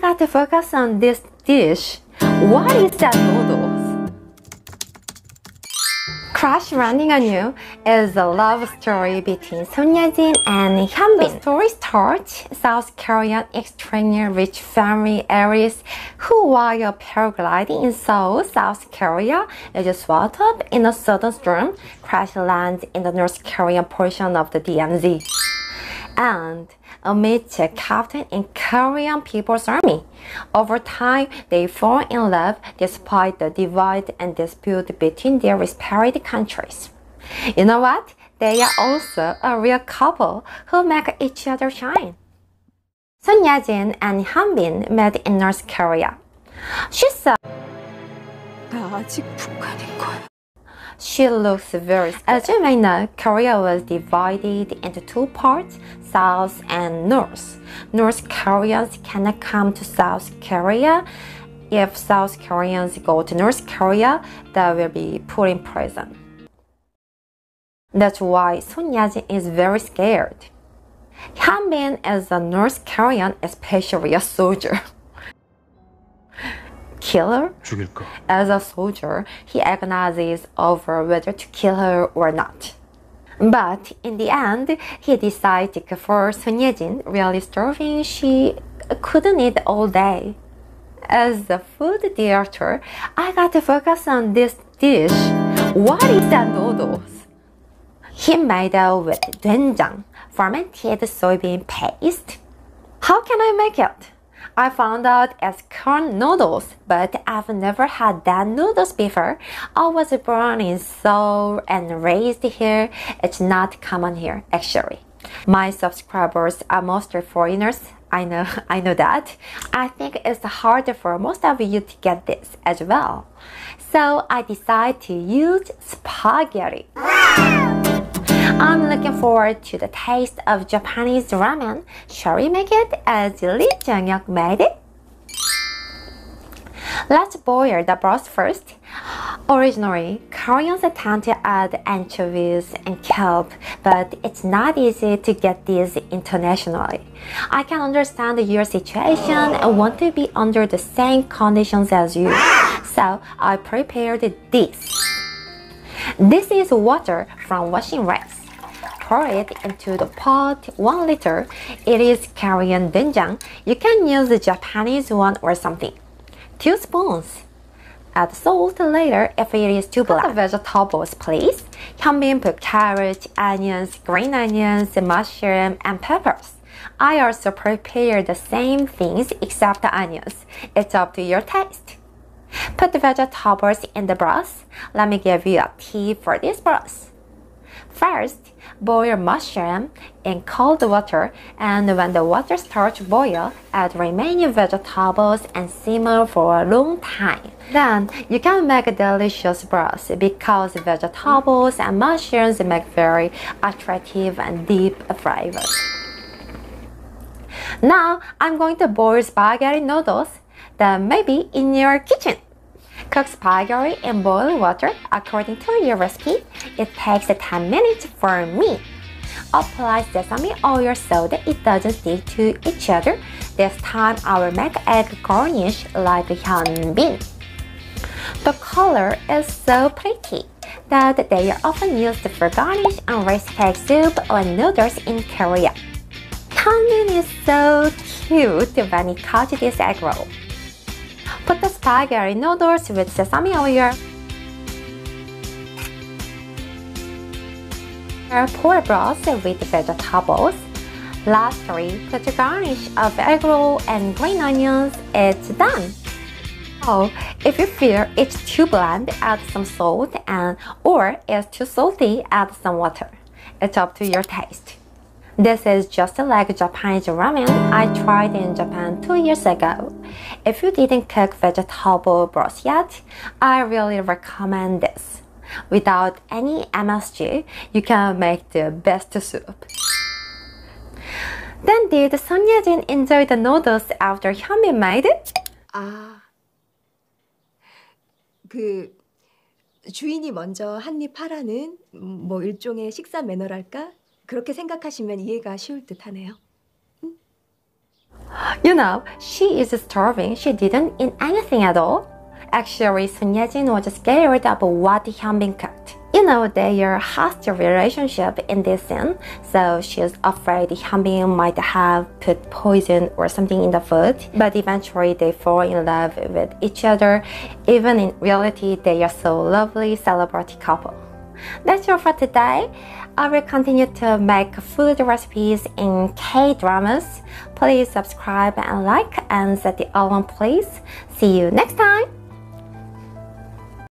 got to focus on this dish. What is that noodles? Crash Landing on You is a love story between Son Ye-jin and Hyunbin. The story starts South Korean extremely rich family Aries who while paragliding in Seoul, South Korea, is swept up in a sudden storm, crash lands in the North Korean portion of the DMZ. And amid Czech captain and Korean People's Army. Over time, they fall in love despite the divide and dispute between their respective countries. You know what? They are also a real couple who make each other shine. Son Ye-jin and Hyunbin met in North Korea. She said, 나 아직 북한인 거야. She looks very. As you may know, Korea was divided into two parts, South and North. North Koreans cannot come to South Korea. If South Koreans go to North Korea, they will be put in prison. That's why Son Ye-jin is very scared. Hyunbin is a North Korean, especially a soldier. killer. As a soldier, he agonizes over whether to kill her or not. But in the end, he decides for Son Ye-jin, really starving, she couldn't eat all day. As the food director, I got to focus on this dish. What is that noodles? He made it with doenjang, fermented soybean paste. How can I make it? I found out as corn noodles, but I've never had that noodles before. I was born in Seoul and raised here. It's not common here, actually. My subscribers are mostly foreigners. I know, I know that. I think it's harder for most of you to get this as well. So I decided to use spaghetti. I'm looking forward to the taste of Japanese ramen. Shall we make it as Lee Jung-hyuk made it? Let's boil the broth first. Originally, Koreans tend to add anchovies and kelp, but it's not easy to get these internationally. I can understand your situation and want to be under the same conditions as you, so I prepared this. This is water from washing rice pour it into the pot 1 liter. It is Korean doenjang. You can use the Japanese one or something. 2 spoons. Add salt later if it is too black. Cut the vegetables, please. Hyunbin put carrot, onions, green onions, mushroom, and peppers. I also prepare the same things except the onions. It's up to your taste. Put the vegetables in the broth. Let me give you a tip for this broth. First, boil mushroom in cold water and when the water starts boil, add remaining vegetables and simmer for a long time. Then you can make delicious broth because vegetables and mushrooms make very attractive and deep flavors. Now I'm going to boil spaghetti noodles that may be in your kitchen. Cook spaghetti in boiling water according to your recipe. It takes 10 minutes for me. Apply sesame oil so that it doesn't stick to each other. This time I will make egg garnish like Hyunbin. The color is so pretty that they are often used for garnish on rice cake soup or noodles in Korea. Hyunbin is so cute when he cuts this egg roll. Put the spaghetti noodles with sesame oil. Pour broth with vegetables. Lastly, put a garnish of egg roll and green onions. It's done. Oh, if you feel it's too bland, add some salt and or it's too salty, add some water. It's up to your taste. This is just like Japanese ramen I tried in Japan two years ago. If you didn't cook vegetable broth yet, I really recommend this. Without any MSG, you can make the best soup. Then did Son Ye-jin enjoy the noodles after Hyunbin made it? 아, 그 주인이 먼저 한입 하라는 음, 뭐 일종의 식사 매너랄까? 그렇게 생각하시면 이해가 쉬울 듯하네요. You know, she is starving. She didn't eat anything at all. Actually, Son Ye-jin was scared of what Hyunbin cooked. You know, their hostile relationship in this scene, so she's afraid Hyunbin might have put poison or something in the food. But eventually, they fall in love with each other. Even in reality, they are so lovely, celebrity couple. That's all for today. I will continue to make food recipes in K dramas. Please subscribe and like and set the alarm, please. See you next time.